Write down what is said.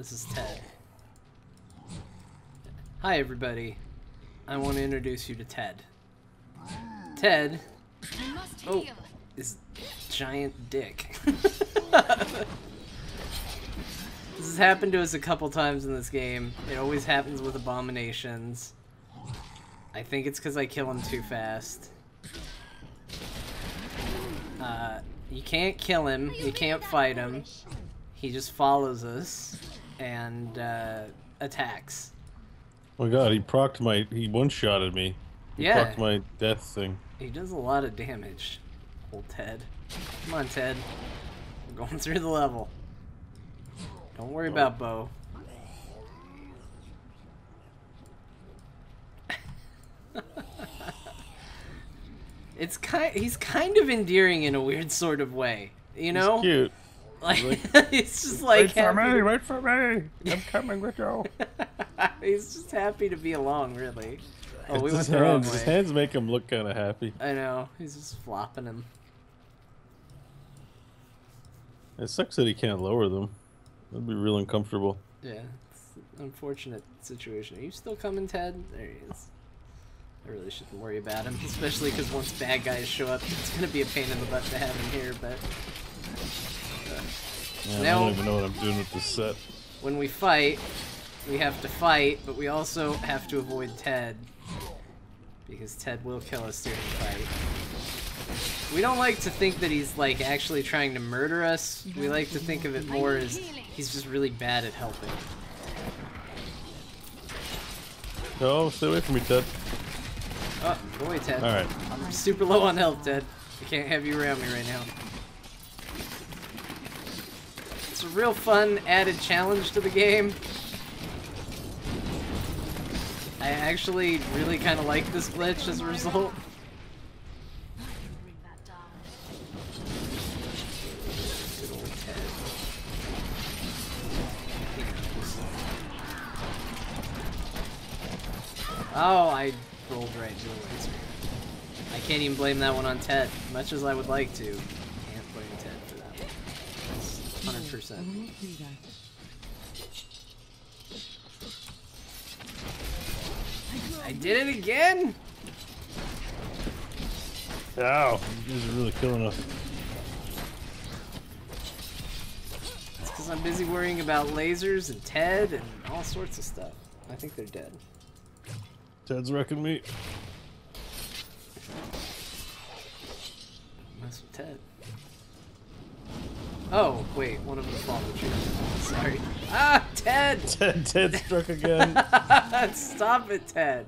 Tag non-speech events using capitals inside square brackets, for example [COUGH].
This is Ted. Hi, everybody. I want to introduce you to Ted. Ted Oh. is giant dick. [LAUGHS] this has happened to us a couple times in this game. It always happens with abominations. I think it's because I kill him too fast. Uh, you can't kill him. You can't fight him. He just follows us and uh, attacks. Oh my god, he procced my. He one shotted me. He Yeah. procced my death thing. He does a lot of damage. Old Ted. Come on, Ted. We're going [LAUGHS] through the level. Don't worry about Bo. [LAUGHS] it's kind. He's kind of endearing in a weird sort of way. You know, He's cute. Like like- [LAUGHS] it's just like wait happy to- wait for me. I'm coming with you. [LAUGHS] he's just happy to be along, really. Oh, we went his the wrong hands, his hands make him look kind of happy. I know. He's just flopping him. It sucks that he can't lower them. That'd be real uncomfortable. Yeah, it's an unfortunate situation. Are you still coming, Ted? There he is. I really shouldn't worry about him, [LAUGHS] especially because once bad guys show up, it's gonna be a pain in the butt to have him here. But Man, I don't even know what I'm doing with this set. when we fight, we have to fight, but we also have to avoid Ted because Ted will kill us during the fight. We don't like to think that he's like actually trying to murder us. We like to think of it more as he's just really bad at helping. No, stay away from me, Ted. Oh, go away, Ted. All right. I'm super low on health, Ted. I can't have you around me right now. It's a real fun added challenge to the game. I actually really kind of like this glitch as a result. Oh, I rolled right into a laser. I can't even blame that one on Ted, much as I would like to. Can't blame Ted for that. one. Hundred percent. I did it again. Ow! This is really killing us. It's because I'm busy worrying about lasers and Ted and all sorts of stuff. I think they're dead. Ted's wrecking me. Mess with Ted. Oh, wait, one of them followed you. Sorry. Ah, Ted! Ted, Ted struck again. [LAUGHS] Stop it, Ted.